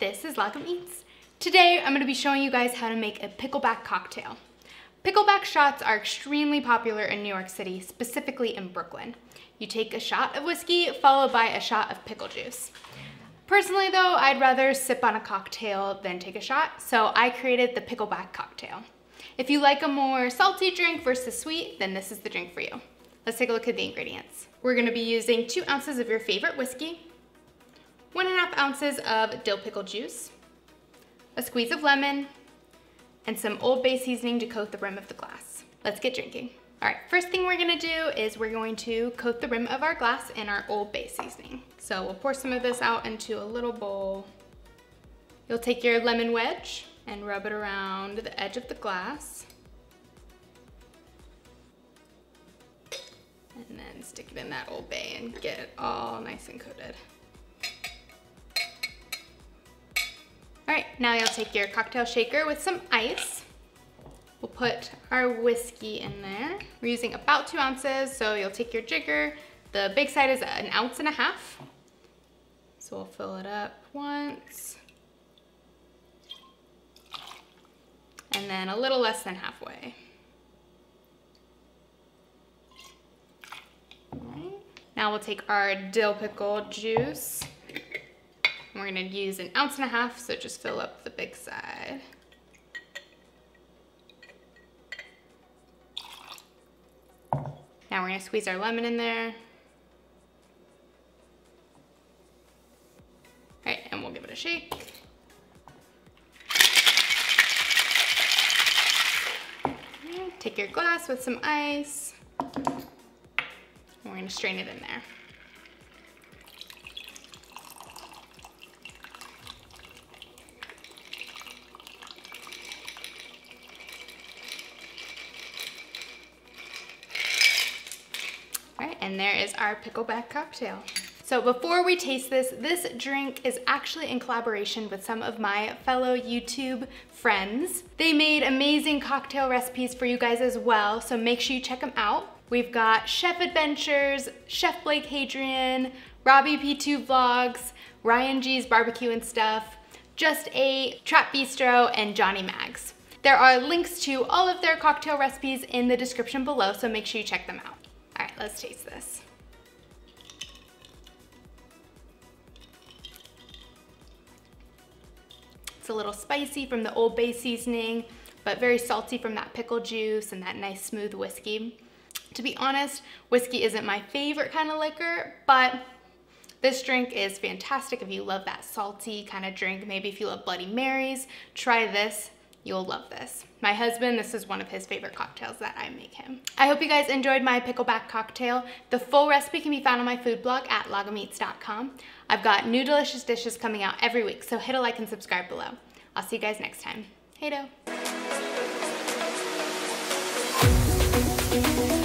this is Lagom Eats. Today I'm going to be showing you guys how to make a pickleback cocktail. Pickleback shots are extremely popular in New York City, specifically in Brooklyn. You take a shot of whiskey followed by a shot of pickle juice. Personally though, I'd rather sip on a cocktail than take a shot, so I created the pickleback cocktail. If you like a more salty drink versus sweet, then this is the drink for you. Let's take a look at the ingredients. We're gonna be using two ounces of your favorite whiskey, one and a half ounces of dill pickle juice, a squeeze of lemon, and some Old Bay seasoning to coat the rim of the glass. Let's get drinking. All right, first thing we're gonna do is we're going to coat the rim of our glass in our Old Bay seasoning. So we'll pour some of this out into a little bowl. You'll take your lemon wedge and rub it around the edge of the glass. And then stick it in that Old Bay and get it all nice and coated. Now you'll take your cocktail shaker with some ice. We'll put our whiskey in there. We're using about two ounces, so you'll take your jigger. The big side is an ounce and a half. So we'll fill it up once. And then a little less than halfway. Now we'll take our dill pickle juice we're gonna use an ounce and a half, so just fill up the big side. Now we're gonna squeeze our lemon in there. All right, and we'll give it a shake. Take your glass with some ice. We're gonna strain it in there. And there is our pickleback cocktail. So before we taste this, this drink is actually in collaboration with some of my fellow YouTube friends. They made amazing cocktail recipes for you guys as well, so make sure you check them out. We've got Chef Adventures, Chef Blake Hadrian, Robbie P2 Vlogs, Ryan G's Barbecue and Stuff, Just8Ate Trap Bistro, and Johnny Maggs. There are links to all of their cocktail recipes in the description below, so make sure you check them out. Let's taste this. It's a little spicy from the Old Bay seasoning, but very salty from that pickle juice and that nice smooth whiskey. To be honest, whiskey isn't my favorite kind of liquor, but this drink is fantastic if you love that salty kind of drink. Maybe if you love Bloody Marys, try this. You'll love this. My husband, this is one of his favorite cocktails that I make him. I hope you guys enjoyed my pickleback cocktail. The full recipe can be found on my food blog at lagomeats.com. I've got new delicious dishes coming out every week, so hit a like and subscribe below. I'll see you guys next time. Hey do.